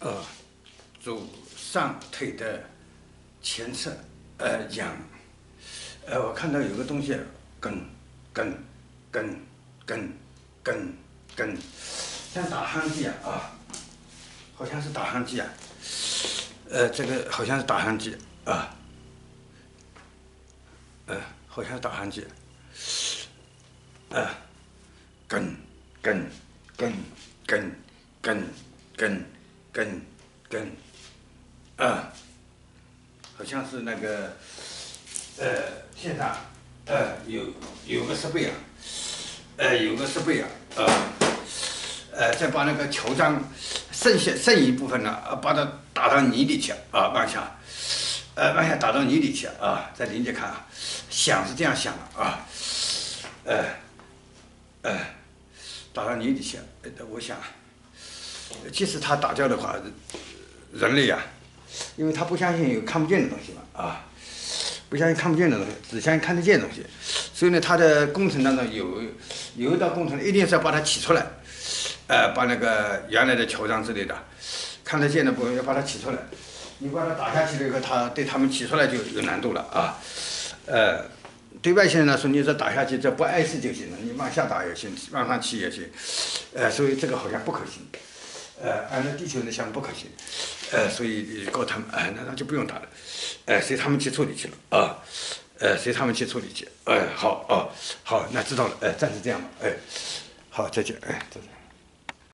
呃，左上腿的前侧，呃，痒，呃，我看到有个东西，跟跟跟跟跟跟，像打鼾机啊，啊，好像是打鼾机啊，呃，这个好像是打鼾机啊，呃，好像是打鼾机，呃，跟跟跟跟跟跟跟跟，啊，好像是那个，呃，现场，呃，有有个设备啊，呃，有个设备啊，呃，呃，再把那个球章剩下剩一部分呢，呃，把它打到泥里去啊，往下，呃，往下打到泥里去啊，再连接看啊，想是这样想的啊，呃，呃，打到泥里去，呃，我想。即使他打掉的话，人类呀，因为他不相信有看不见的东西嘛，啊，不相信看不见的东西，只相信看得见的东西，所以呢，他的工程当中有有一道工程一定是要把它起出来，呃，把那个原来的球状之类的看得见的部分要把它起出来，你把它打下去了以后，他对他们起出来就有难度了啊，呃，对外星人来说，你这打下去这不碍事就行了，你往下打也行，往上起也行，呃，所以这个好像不可行。呃，按照地球人的想法不可行，呃，所以告他们，哎，那那就不用打了，哎，随他们去处理去了啊，呃，随他们去处理去，哎，好，哦，好，那知道了，哎，暂时这样吧，哎，好，再见，哎，再见。